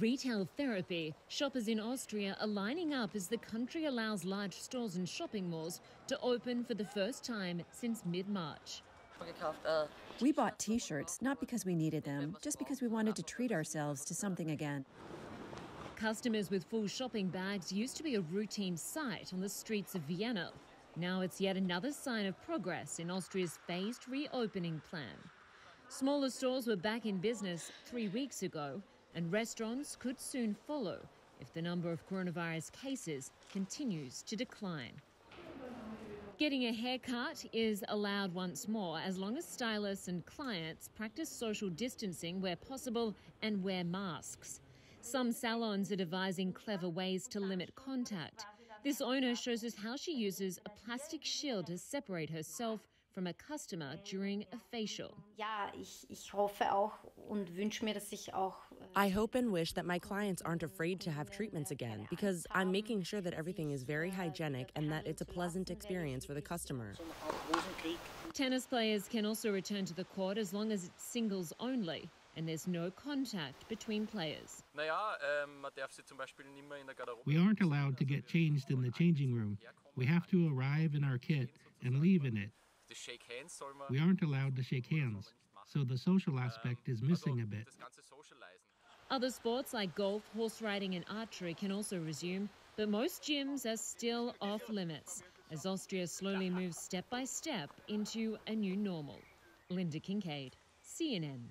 Retail therapy. Shoppers in Austria are lining up as the country allows large stores and shopping malls to open for the first time since mid March. We bought t shirts not because we needed them, just because we wanted to treat ourselves to something again. Customers with full shopping bags used to be a routine sight on the streets of Vienna. Now it's yet another sign of progress in Austria's phased reopening plan. Smaller stores were back in business three weeks ago, and restaurants could soon follow if the number of coronavirus cases continues to decline. Getting a haircut is allowed once more as long as stylists and clients practice social distancing where possible and wear masks. Some salons are devising clever ways to limit contact. This owner shows us how she uses a plastic shield to separate herself from a customer during a facial. Ja, ich, ich hoffe auch und wünsche mir, dass ich auch. I hope and wish that my clients aren't afraid to have treatments again because I'm making sure that everything is very hygienic and that it's a pleasant experience for the customer. Tennis players can also return to the court as long as it's singles only and there's no contact between players. Naja, man darf sie zum Beispiel nicht mehr in der Garderobe. We aren't allowed to get changed in the changing room. We have to arrive in our kit and leave in it. Das Shake Hands soll man. We aren't allowed to shake hands. So the social aspect is missing a bit. Other sports like golf, horse riding, and archery can also resume, but most gyms are still off limits as Austria slowly moves step by step into a new normal. Lynda Kinkade, CNN.